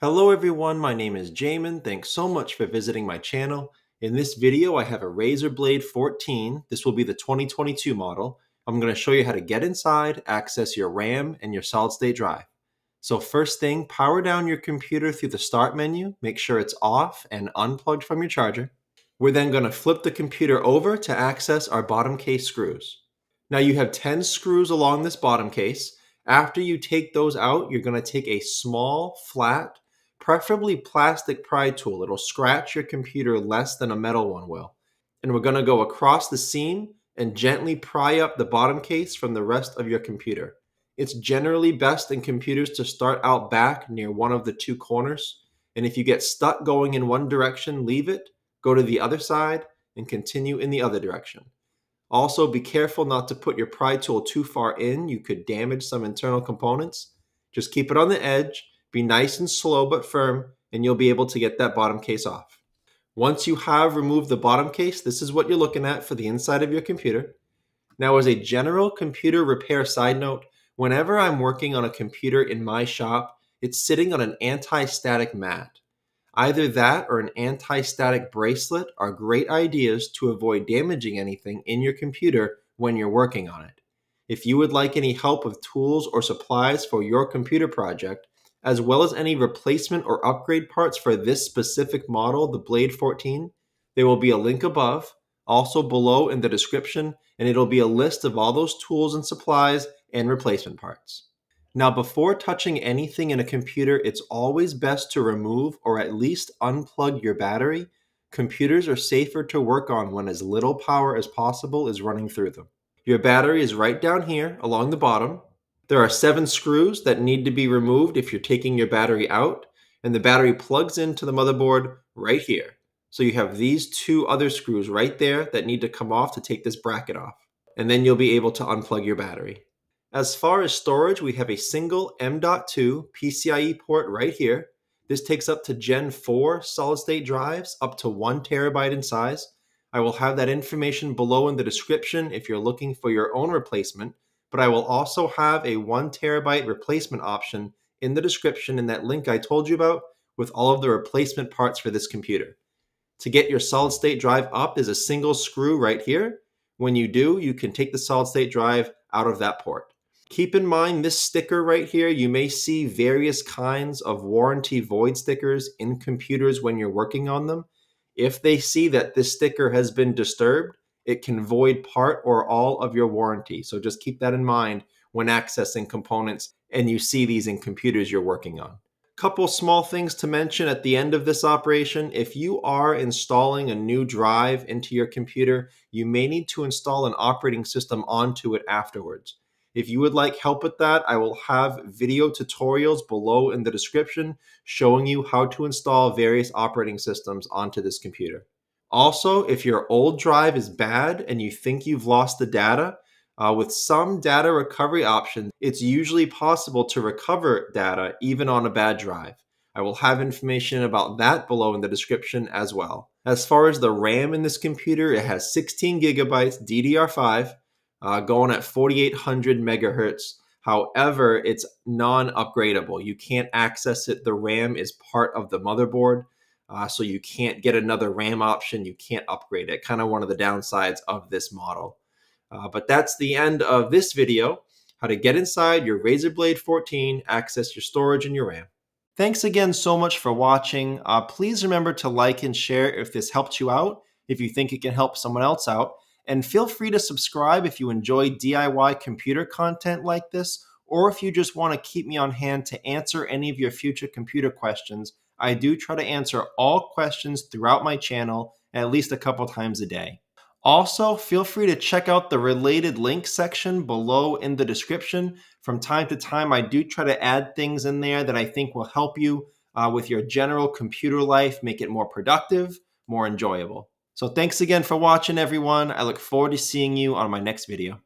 Hello everyone, my name is Jamin. Thanks so much for visiting my channel. In this video, I have a Razer Blade 14. This will be the 2022 model. I'm going to show you how to get inside, access your RAM and your solid state drive. So first thing, power down your computer through the start menu. Make sure it's off and unplugged from your charger. We're then going to flip the computer over to access our bottom case screws. Now you have 10 screws along this bottom case. After you take those out, you're going to take a small, flat, preferably plastic pry tool. It'll scratch your computer less than a metal one will. And we're going to go across the seam and gently pry up the bottom case from the rest of your computer. It's generally best in computers to start out back near one of the two corners. And if you get stuck going in one direction, leave it, go to the other side, and continue in the other direction. Also, be careful not to put your pry tool too far in. You could damage some internal components. Just keep it on the edge be nice and slow but firm, and you'll be able to get that bottom case off. Once you have removed the bottom case, this is what you're looking at for the inside of your computer. Now, as a general computer repair side note, whenever I'm working on a computer in my shop, it's sitting on an anti-static mat. Either that or an anti-static bracelet are great ideas to avoid damaging anything in your computer when you're working on it. If you would like any help with tools or supplies for your computer project, as well as any replacement or upgrade parts for this specific model, the Blade 14. There will be a link above, also below in the description, and it'll be a list of all those tools and supplies and replacement parts. Now, before touching anything in a computer, it's always best to remove or at least unplug your battery. Computers are safer to work on when as little power as possible is running through them. Your battery is right down here along the bottom, there are seven screws that need to be removed if you're taking your battery out, and the battery plugs into the motherboard right here. So you have these two other screws right there that need to come off to take this bracket off. And then you'll be able to unplug your battery. As far as storage, we have a single M.2 PCIe port right here. This takes up to Gen 4 solid state drives, up to one terabyte in size. I will have that information below in the description if you're looking for your own replacement but I will also have a one terabyte replacement option in the description in that link I told you about with all of the replacement parts for this computer. To get your solid state drive up is a single screw right here. When you do, you can take the solid state drive out of that port. Keep in mind this sticker right here, you may see various kinds of warranty void stickers in computers when you're working on them. If they see that this sticker has been disturbed, it can void part or all of your warranty. So just keep that in mind when accessing components and you see these in computers you're working on. A couple small things to mention at the end of this operation. If you are installing a new drive into your computer, you may need to install an operating system onto it afterwards. If you would like help with that, I will have video tutorials below in the description showing you how to install various operating systems onto this computer. Also, if your old drive is bad and you think you've lost the data, uh, with some data recovery options, it's usually possible to recover data even on a bad drive. I will have information about that below in the description as well. As far as the RAM in this computer, it has 16 gigabytes DDR5 uh, going at 4800 megahertz. However, it's non upgradable. You can't access it. The RAM is part of the motherboard. Uh, so you can't get another RAM option. You can't upgrade it. Kind of one of the downsides of this model. Uh, but that's the end of this video. How to get inside your Razer Blade 14, access your storage and your RAM. Thanks again so much for watching. Uh, please remember to like and share if this helped you out, if you think it can help someone else out. And feel free to subscribe if you enjoy DIY computer content like this, or if you just want to keep me on hand to answer any of your future computer questions I do try to answer all questions throughout my channel at least a couple times a day. Also, feel free to check out the related links section below in the description. From time to time, I do try to add things in there that I think will help you uh, with your general computer life, make it more productive, more enjoyable. So, thanks again for watching, everyone. I look forward to seeing you on my next video.